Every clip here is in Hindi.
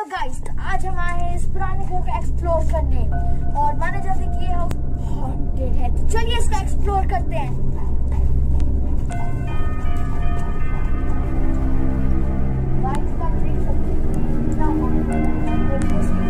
हेलो गाइस आज हम आए हैं इस पुराने घर को एक्सप्लोर करने। और माना जाता है कि ये हाउस हॉन्टेड है। तो चलिए इसको एक्सप्लोर करते हैं। गाइस देख सकते हैं।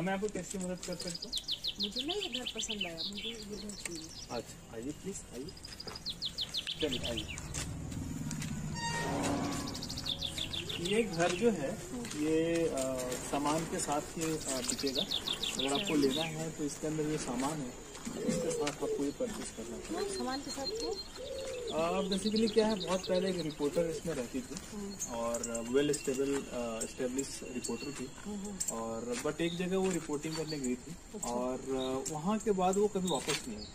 हाँ मैं आपको कैसे मदद कर सकता हूँ? मुझे ना ये घर पसंद आया मुझे ये घर चाहिए। अच्छा आइए प्लीज़ आइए। चलिए आइए। ये घर जो है ये सामान के साथ ही बिकेगा। अगर आपको लेना है तो इसके अंदर ये सामान है इसके साथ आपको ये परचेज करना है। सामान के साथ क्यों बेसिकली क्या है बहुत पहले एक रिपोर्टर इसमें रहती थी और वेल स्टेबल स्टेब्लिश रिपोर्टर थी और बट एक जगह वो रिपोर्टिंग करने गई थी और वहाँ के बाद वो कभी वापस नहीं आई।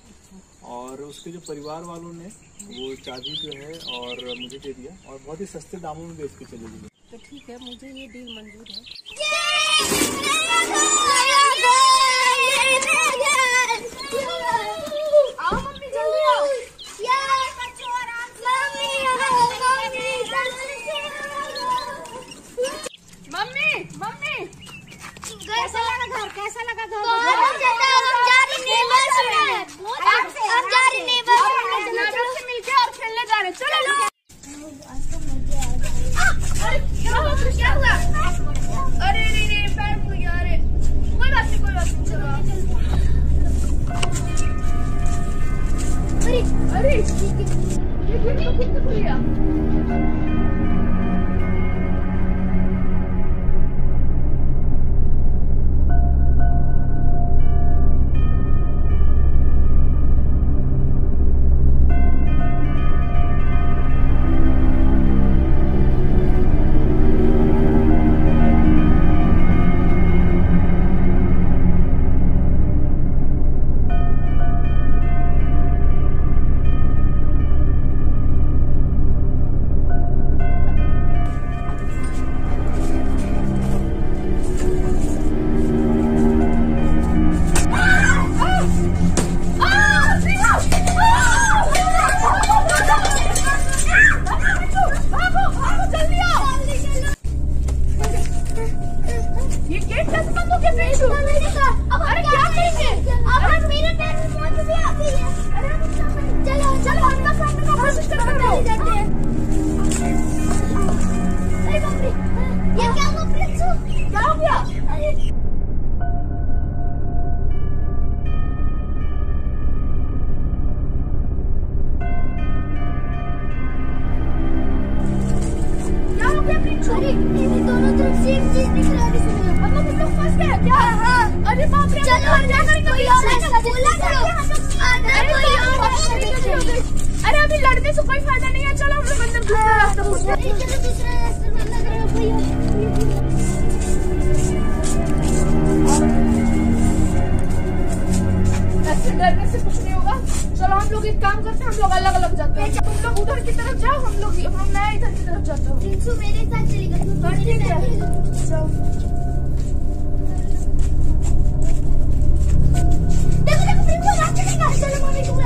और उसके जो परिवार वालों ने वो चाबी जो है और मुझे दे दिया और बहुत ही सस्ते दामों में बेच के चले गई तो ठीक है मुझे ये डील मंजूर है। क्या गया प्रिंसू सेम चीज़ दिख रहा है इसमें हम लोग फंस गए। क्या? अरे बाप रे चलो हम क्या करेंगे कोई और रास्ता बोला करो। अंदर कोई और रास्ता देखिए अरे अभी लड़ने से कोई फ़ायदा नहीं है। चलो हम लोग अंदर दूसरा रास्ता पूछते हैं। चलो दूसरा रास्ता लग रहा है। डरने से कुछ नहीं होगा। चलो हम लोग एक काम करते हैं हम लोग अलग अलग जाते हैं। तुम लोग उधर की तरफ़ जाओ हम लोग हम मैं इधर की तरफ़ जाता हूँ। मेरे साथ ठीक है। जाओ देखो देखो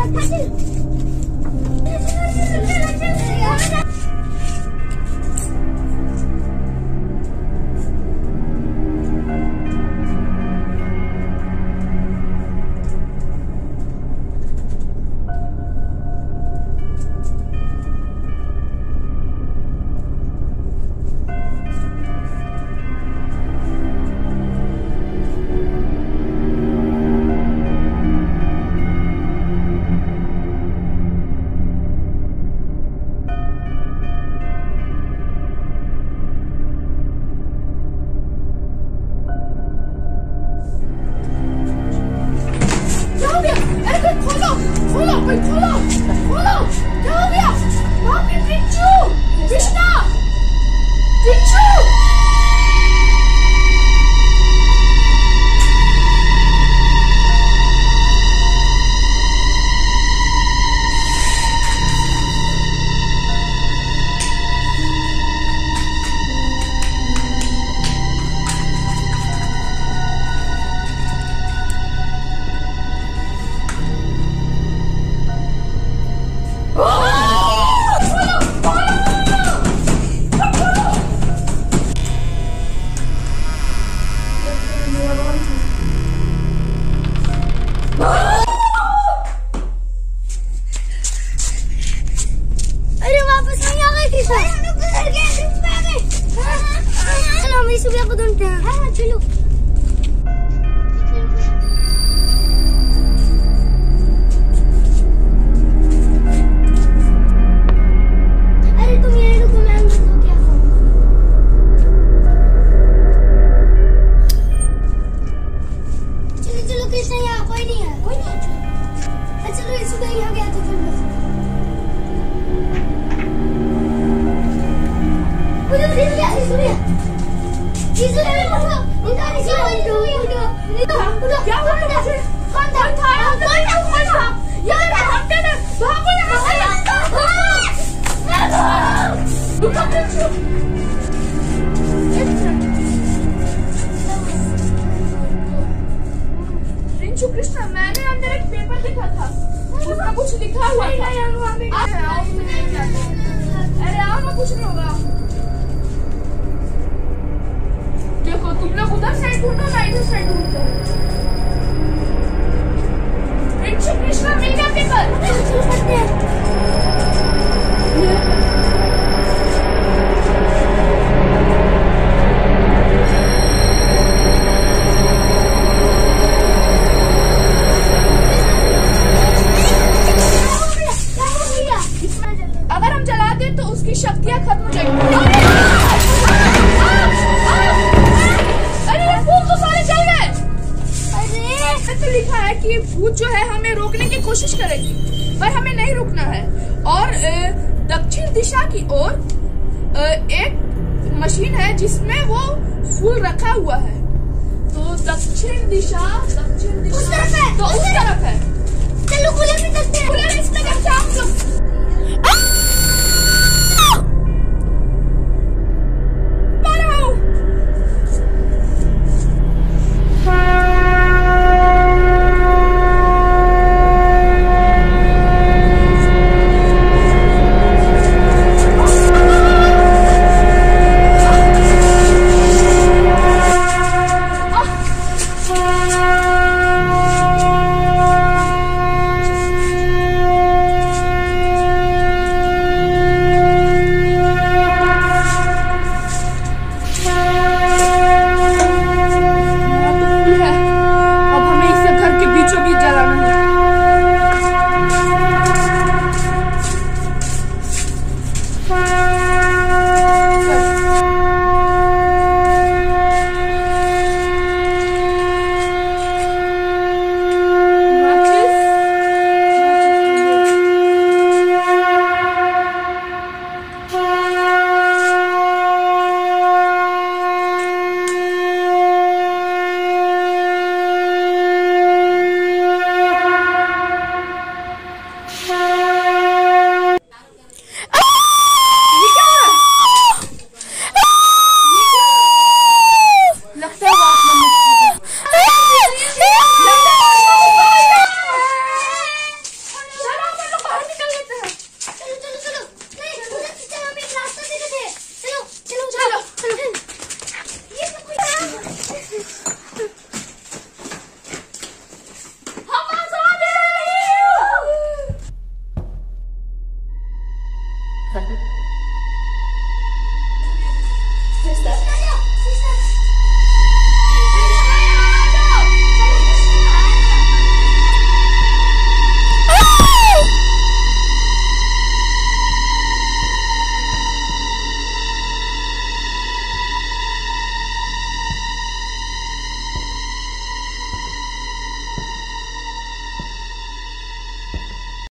पिंचू कृष्णा मैंने अंदर एक पेपर देखा था उसमें कुछ लिखा हुआ था दक्षिण दिशा की ओर एक मशीन है जिसमें वो फूल रखा हुआ है। तो दक्षिण दिशा दक्षिण दिशा उस तरफ़ है, तो उस तरफ़ है। चलो खुले में चलते हैं। क्या हम लोग।